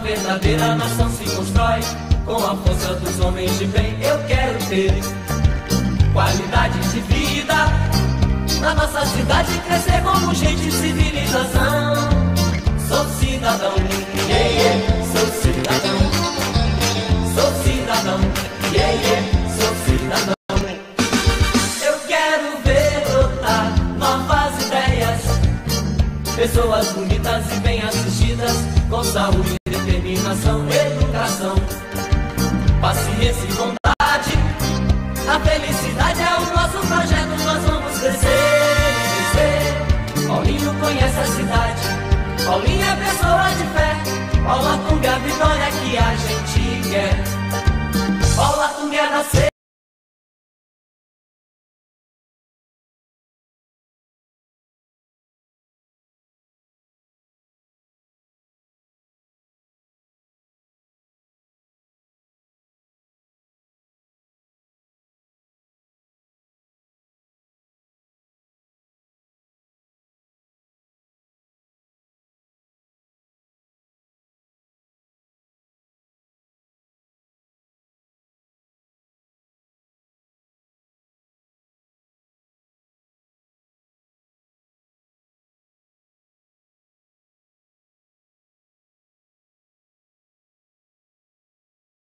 verdadeira nação se constrói com a força dos homens de bem. Eu quero ter qualidade de vida na nossa cidade, crescer como gente civilização. Sou cidadão, yeah, yeah, sou cidadão. Sou cidadão, yeah, yeah, sou cidadão. Eu quero ver brotar novas ideias, pessoas bonitas e bem assistidas, com saúde, determinação, educação, paciência e bondade. A felicidade é o nosso projeto, nós vamos crescer e crescer. Paulinho conhece a cidade, Paulinho é pessoa de fé.